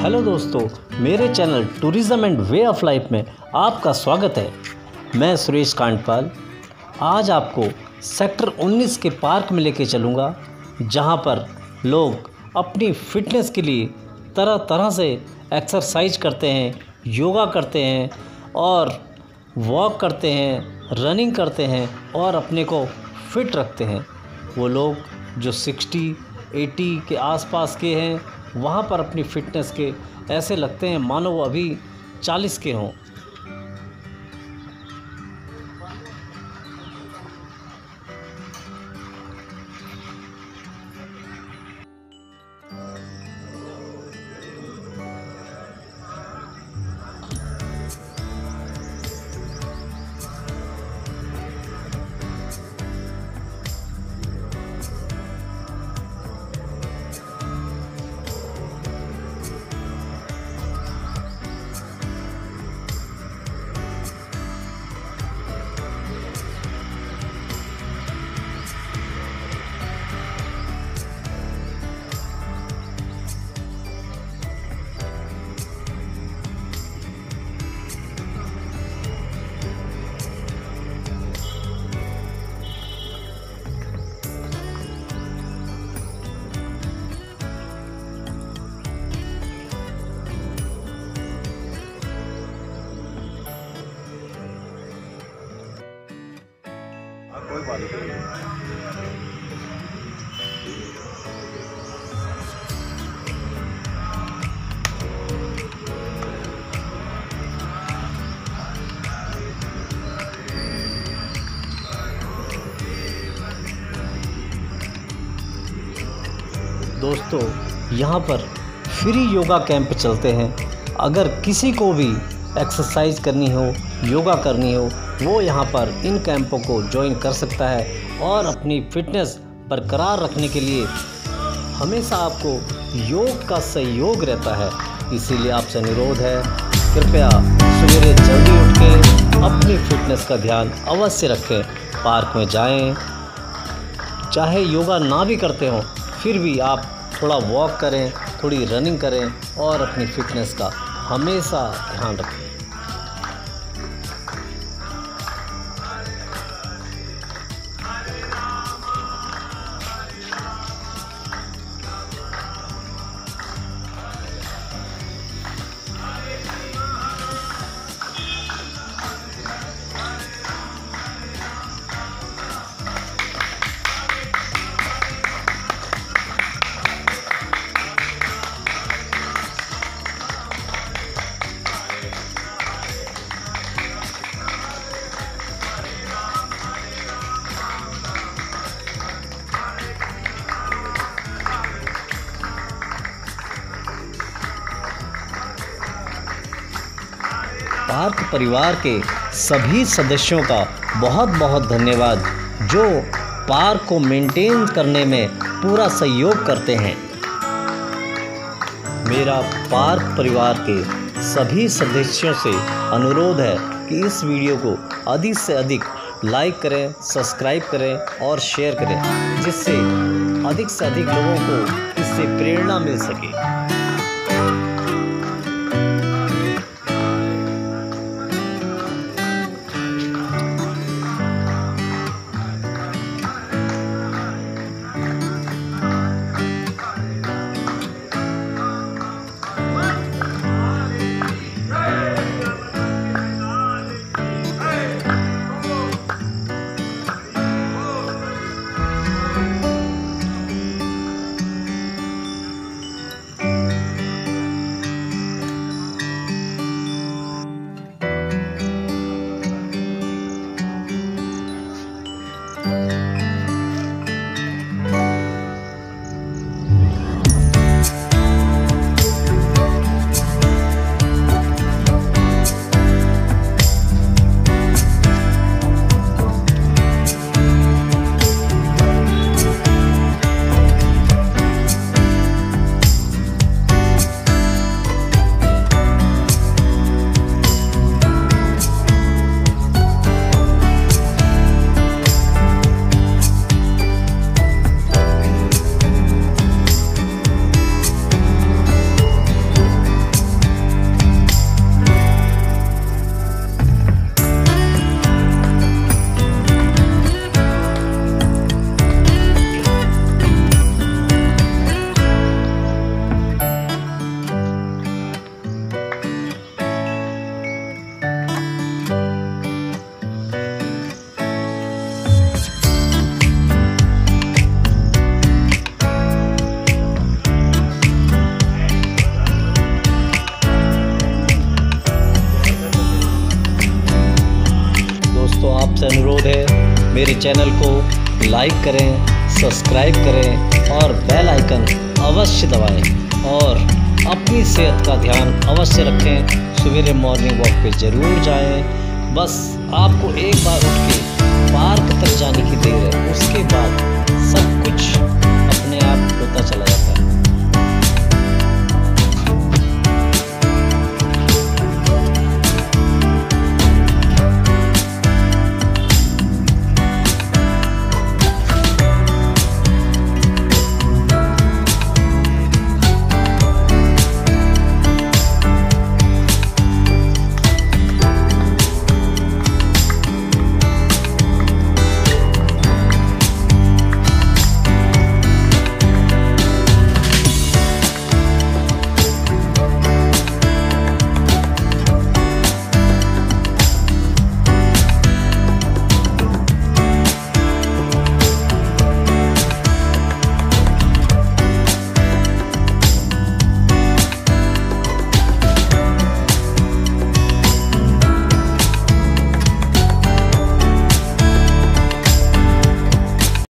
Hello दोस्तों, मेरे channel tourism and way of life में आपका स्वागत है। मैं सुरेश कांडपाल। आज आपको सेक्टर 19 के पार्क में लेके चलूँगा, जहाँ पर लोग अपनी फिटनेस के लिए तरह तरह से एक्सरसाइज करते हैं, योगा करते हैं और वॉक करते हैं, रनिंग करते हैं और अपने को फिट रखते हैं। वो लोग जो 60 80 के आसपास के हैं वहाँ पर अपनी फिटनेस के ऐसे लगते हैं मानो वो अभी 40 के हों। दोस्तों, यहाँ पर फ्री योगा कैंप चलते हैं। अगर किसी को भी एक्सरसाइज करनी हो योगा करनी हो वो यहाँ पर इन कैंपों को ज्वाइन कर सकता है और अपनी फिटनेस बरकरार रखने के लिए हमेशा आपको योग का सहयोग रहता है। इसीलिए आपसे अनुरोध है, कृपया सवेरे जल्दी उठ के अपनी फिटनेस का ध्यान अवश्य रखें। पार्क में जाएँ, चाहे योगा ना भी करते हो, फिर भी आप थोड़ा वॉक करें, थोड़ी रनिंग करें और अपनी फिटनेस का हमेशा ध्यान रखें। पार्क परिवार के सभी सदस्यों का बहुत बहुत धन्यवाद, जो पार्क को मेंटेन करने में पूरा सहयोग करते हैं। मेरा पार्क परिवार के सभी सदस्यों से अनुरोध है कि इस वीडियो को अधिक से अधिक लाइक करें, सब्सक्राइब करें और शेयर करें, जिससे अधिक से अधिक लोगों को इससे प्रेरणा मिल सके। मेरे चैनल को लाइक करें सब्सक्राइब करें और बेल आइकन अवश्य दबाएँ और अपनी सेहत का ध्यान अवश्य रखें। सवेरे मॉर्निंग वॉक पे ज़रूर जाएँ। बस आपको एक बार उठ के पार्क तक जाने की देर है। उसके बाद सब कुछ अपने आप होता चला जाता है।